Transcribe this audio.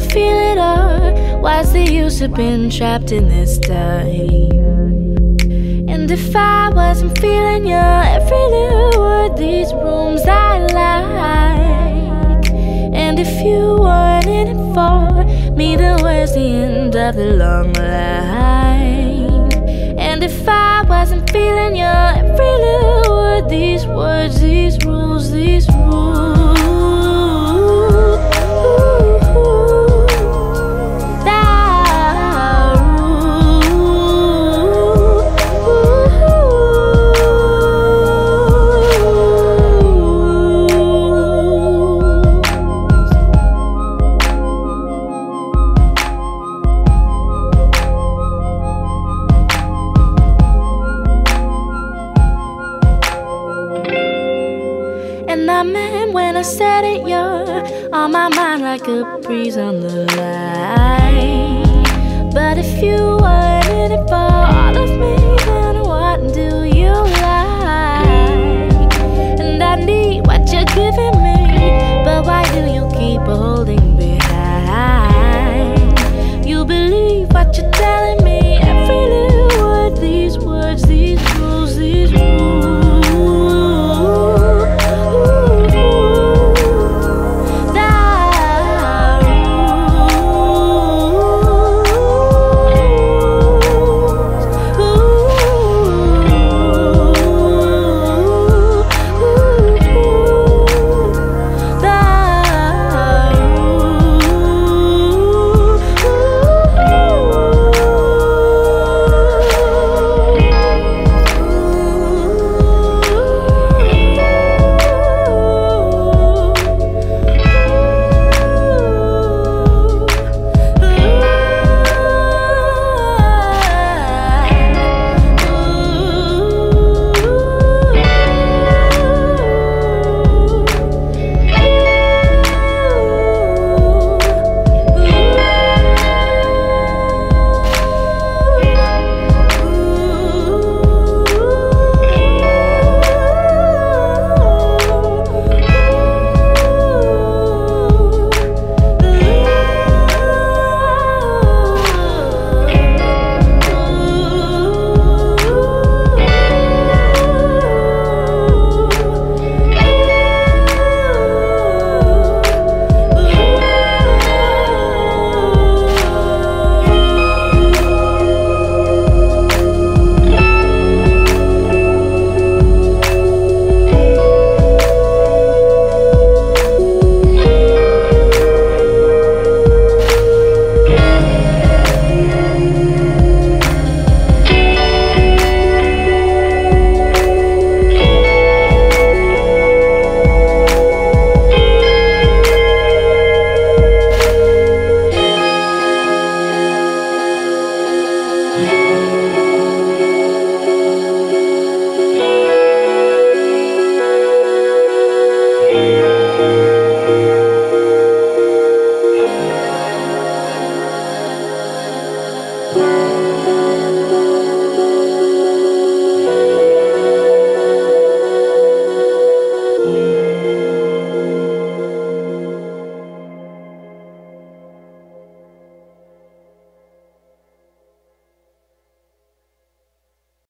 feel it all. What's the use of being trapped in this time? And if I wasn't feeling you, every little word, these rooms I like. And if you weren't in it for me, then where's the end of the long line? And if I wasn't feeling you, every little word, these words, these rules, these rules. said it, you're on my mind like a breeze on the line. But if you weren't in it for all of me, then what do you like? And I need what you're giving me, but why do you keep holding behind? You believe what you're tell.